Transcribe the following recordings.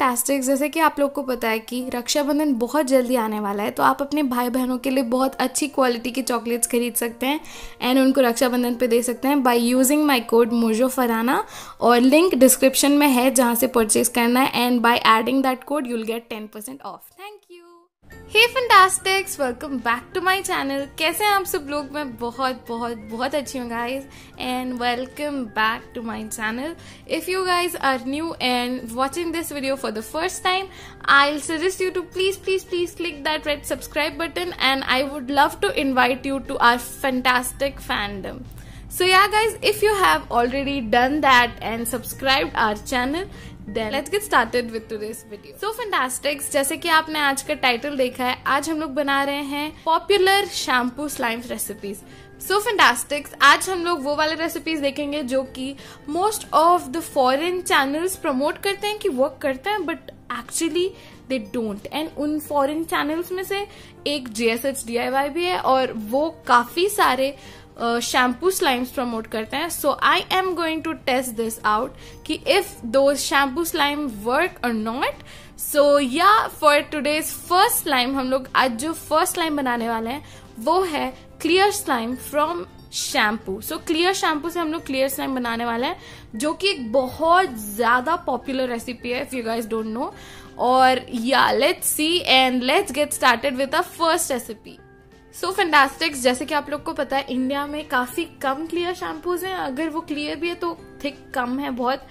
Fantastic जैसे कि आप लोग को पता है कि रक्षाबंधन बहुत जल्दी आने वाला है तो आप अपने भाई बहनों के लिए बहुत अच्छी क्वालिटी की चॉकलेट्स खरीद सकते हैं एंड उनको रक्षाबंधन पे दे सकते हैं बाय यूजिंग माय कोड मोजो फराना और लिंक डिस्क्रिप्शन में है जहाँ से परचेज करना है and by adding that code you'll get ten percent off thank hey fantastics welcome back to my channel कैसे हैं आप सब लोग? मैं बहुत बहुत बहुत अच्छी हूँ guys and welcome back to my channel if you guys are new and watching this video for the first time I suggest you to please please please click that red subscribe button and I would love to invite you to our fantastic fandom. So yeah guys, if you have already done that and subscribed our channel, then let's get started with today's video. So fantastics, जैसे कि आपने आज का title देखा है आज हम लोग बना रहे हैं popular shampoo slime recipes so fantastics आज हम लोग वो वाले रेसिपीज़ देखेंगे जो कि most of the foreign channels promote करते हैं कि वर्क करते हैं but actually they don't and उन फॉरेन चैनल्स में से एक जीएसएच डीआईवाई भी है और वो काफ़ी सारे शैम्पू स्लाइम्स प्रमोट करते हैं. So I am going to test this out कि if the shampoo slime work or not so या फॉर टूडेज फ़र्स्ट स्लाइम हम लोग आज जो फ़र्स्ट स्लाइम बनाने वाले हैं, वो है clear slime from shampoo so clear shampoo से हम लोग क्लियर स्लाइम बनाने वाले हैं, जो कि एक बहुत ज़्यादा पॉपुलर रेसिपी है if you guys don't know और या let's see and let's get started with the first recipe so fantastics जैसे कि आप लोग को पता है इंडिया में काफ़ी कम क्लियर शैम्पूज हैं। अगर वो क्लियर भी है तो थिक कम है बहुत।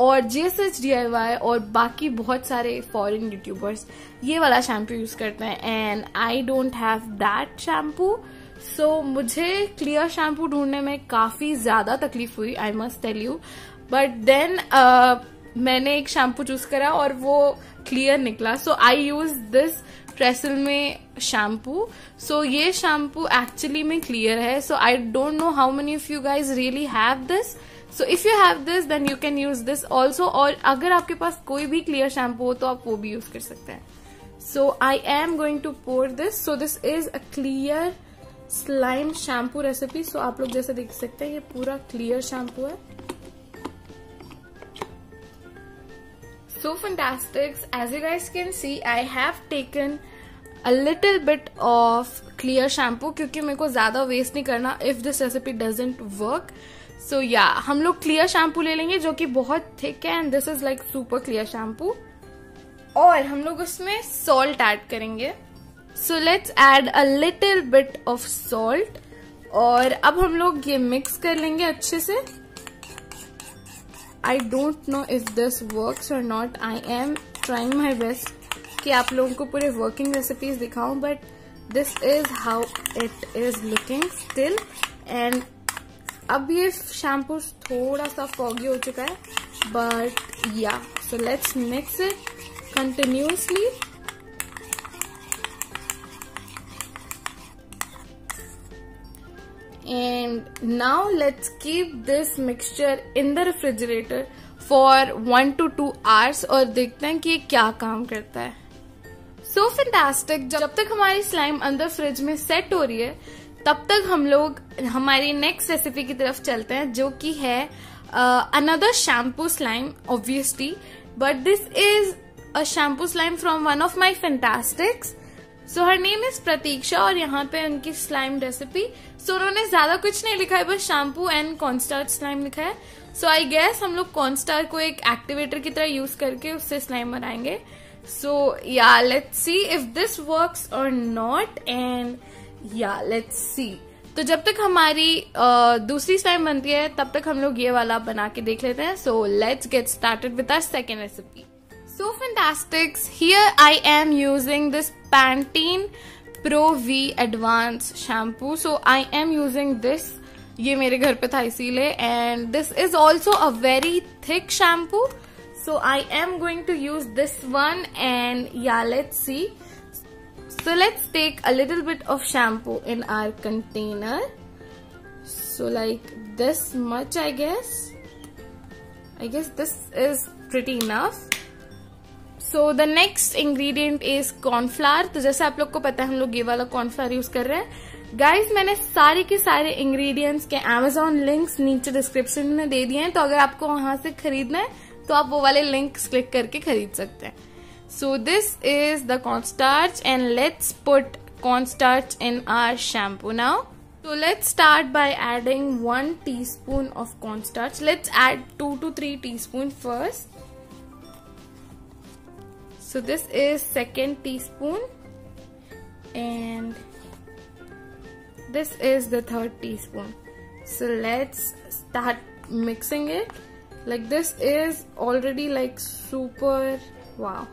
और जीएसएच डीआईवाई और बाकी बहुत सारे फॉरेन यूट्यूबर्स ये वाला शैम्पू यूज़ करते हैं। And I don't have that shampoo so मुझे क्लियर शैम्पू ढूँढने में काफ़ी ज़्यादा तकलीफ़ हुई I must tell you but then मैंने एक शैम्पू चूज़ करा और वो क्लियर निकला। So I use this TRESemmé shampoo so ये शैम्पू एक्चुअली में क्लियर है. So I don't know how many of you guys really have this so if you have this then you can use this also और अगर आपके पास कोई भी clear shampoo हो तो आप वो भी यूज़ कर सकते हैं. So I am going to pour this so this is a clear slime shampoo recipe so आप लोग जैसे देख सकते हैं, ये पूरा क्लियर शैम्पू है. So fantastic as you guys can see I have taken a little bit of clear shampoo क्योंकि मेरे ज़्यादा वेस्ट नहीं करना if this recipe doesn't work so yeah हम लोग clear shampoo ले लेंगे जो कि बहुत thick है and this is like super clear shampoo और हम लोग उसमें salt add करेंगे so let's add a little bit of salt और अब हम लोग ये mix कर लेंगे अच्छे से I don't know if this works और not I am trying my best कि आप लोगों को पूरे वर्किंग रेसिपीज़ दिखाऊँ but this is how it is looking still and अब ये शैम्पू थोड़ा सा फॉगी हो चुका है but yeah so let's mix it continuously and now let's keep this mixture in the refrigerator for one to two hours और देखते हैं कि ये क्या काम करता है। सो so फैंटास्टिक जब तक हमारी स्लाइम अंदर फ्रिज में सेट हो रही है, तब तक हम लोग, हमारी नेक्स्ट रेसिपी की तरफ़ चलते हैं, जो कि है another shampoo slime obviously but this is a shampoo slime from one of my fantastics so her name is Pratiksha और यहाँ पे उनकी स्लाइम रेसिपी सो so, उन्होंने ज़्यादा कुछ नहीं लिखा है बस शैम्पू एंड कॉन्स्टार स्लाइम लिखा है। सो आई गेस हम लोग कॉन्स्टार को एक एक्टिवेटर की तरह यूज़ करके उससे स्लाइम बनाएँगे। So yeah let's see if this works और not and yeah let's see तो जब तक हमारी uh, दूसरी स्लाइम बनती है तब तक हम लोग ये वाला बना के देख लेते हैं। So let's get started with our second recipe So fantastics. Here I am using this Pantene Pro V Advance shampoo. So I am using this. ये मेरे घर पे था इसीलिए and this is also a very thick shampoo so I am going to use this one and yeah let's see so let's take a little bit of shampoo in our container so like this much i guess i guess this is pretty enough so the next ingredient is cornflour तो जैसे आप लोग को पता है, हम लोग ये वाला कॉर्नफ्लावर यूज़ कर रहे हैं। गाइस मैंने सारे के सारे इंग्रेडिएंट्स के अमेजोन लिंक्स नीचे डिस्क्रिप्शन में दे दिए हैं। तो अगर आपको वहाँ से खरीदना है तो आप वो वाले लिंक्स क्लिक करके खरीद सकते हैं। So this is the cornstarch and let's put cornstarch in our shampoo now So, let's start by adding 1 teaspoon of cornstarch. Let's add 2 to 3 teaspoon first. So this is second teaspoon and this is the third teaspoon. So let's start mixing it like this is already like super wow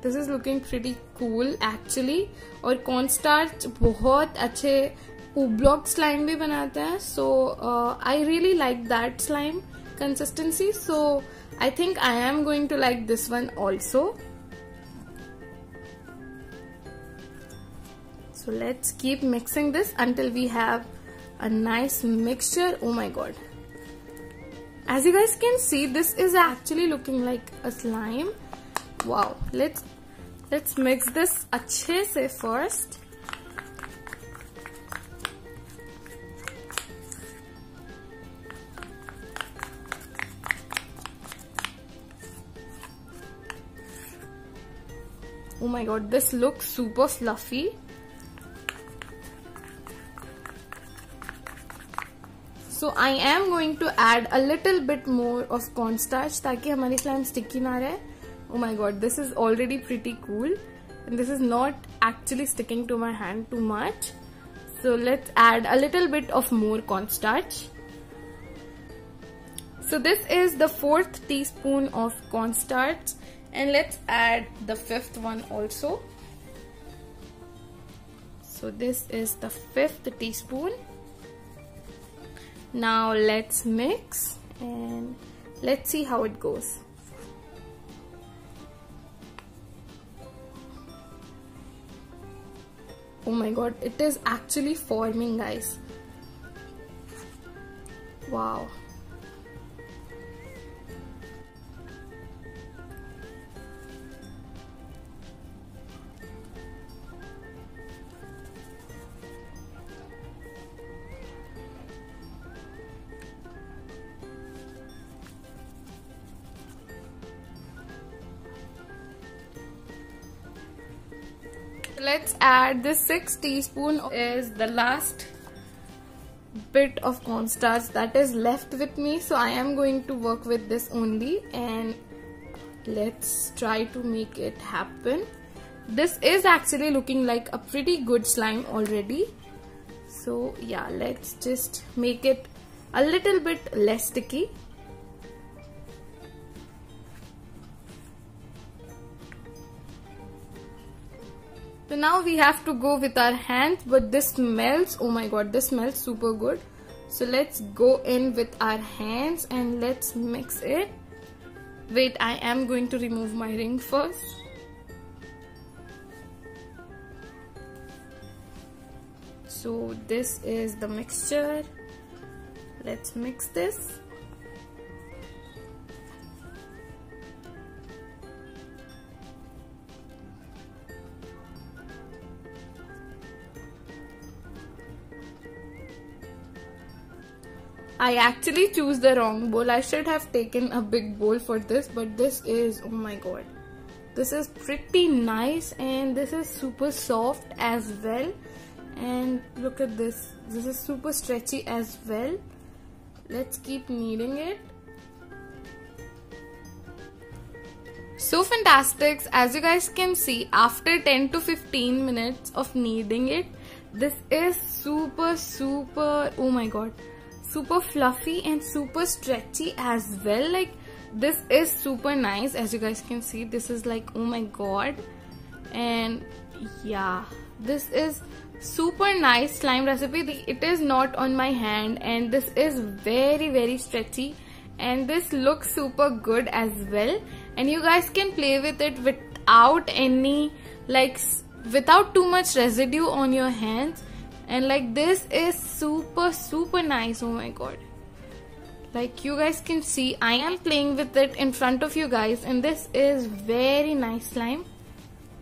this is looking pretty cool actually और cornstarch बहुत अच्छे oblong slime भी बनाता है so uh, I really like that slime consistency so I think I am going to like this one so let's keep mixing this until we have a nice mixture oh my god as you guys can see this is actually looking like a slime wow let's let's mix this अच्छे से first oh my god this looks super fluffy so I am going to add a little bit more of cornstarch ताकि हमारी slime sticky ना रहे oh my god this is already pretty cool and this is not actually sticking to my hand too much so let's add a little bit of more cornstarch so this is the fourth teaspoon of cornstarch and let's add the fifth one also so this is the fifth teaspoon now let's mix and let's see how it goes. Oh my god it is actually forming guys. Wow let's add this 6 teaspoon is the last bit of cornstarch that is left with me. So I am going to work with this only and let's try to make it happen. This is actually looking like a pretty good slime already. So yeah let's just make it a little bit less sticky so now we have to go with our hands but this smells oh my god this smells super good. So let's go in with our hands and let's mix it. Wait I am going to remove my ring first. So this is the mixture. Let's mix this I actually choose the wrong bowl. I should have taken a big bowl for this, but this is, oh my god. This is pretty nice and this is super soft as well. And look at this. This is super stretchy as well. Let's keep kneading it. So fantastic. As you guys can see, after 10 to 15 minutes of kneading it, this is super, super, oh my god super fluffy and super stretchy as well. Like this is super nice. As you guys can see this is like oh my god. And yeah this is super nice slime recipe. It is not on my hand and this is very very stretchy. And this looks super good as well. And you guys can play with it without any like without too much residue on your hands and like this is super super nice. Oh my god. Like you guys can see I am playing with it in front of you guys. And this is very nice slime.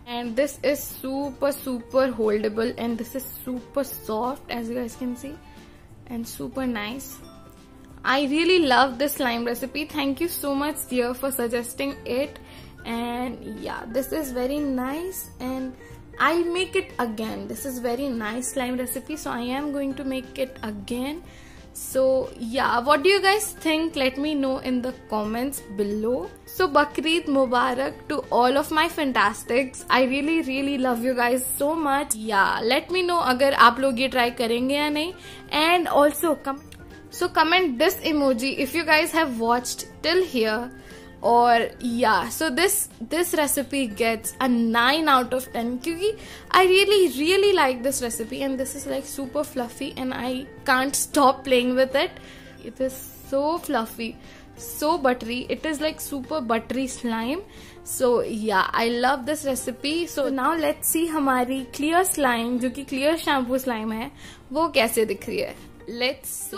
And this is super super holdable. And this is super soft as you guys can see. And super nice. I really love this slime recipe. Thank you so much dear for suggesting it. And yeah, this is very nice. And I'll make it again. This is very nice slime recipe. So I am going to make it again. So yeah, what do you guys think? Let me know in the comments below. So Bakrid Mubarak to all of my fantastics. I really really love you guys so much. Yeah, let me know अगर आप लोग ये try करेंगे या नहीं. And also comment so comment this emoji if you guys have watched till here और yeah so this this recipe gets a nine out of ten क्योंकि I really really like this recipe and this is like super fluffy and I can't stop playing with it it is so fluffy so buttery it is like super buttery slime so yeah I love this recipe so now let's see हमारी clear slime जो कि clear shampoo slime है, वो कैसे दिख रही है? Let's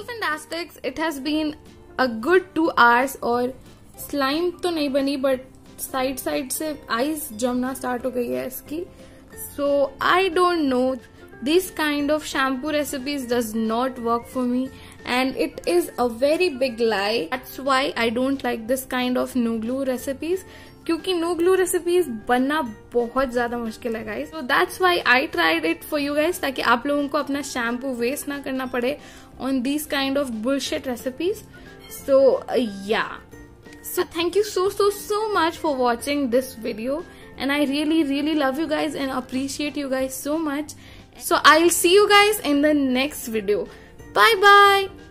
it has been a good two hours और स्लाइम तो नहीं बनी बट साइड साइड से आइस जमना स्टार्ट हो गई है इसकी। So I don't know this kind of shampoo recipes does not work for me and it is a very big lie that's why I don't like this kind of no glue recipes क्योंकि no glue recipes बनना बहुत ज़्यादा मुश्किल है guys so that's why I tried it for you guys ताकि आप लोगों को अपना शैम्पू वेस्ट ना करना पड़े on this kind of bullshit recipes so yeah so thank you so so so much for watching this video. And i really really love you guys and appreciate you guys so much. So i'll see you guys in the next video. Bye bye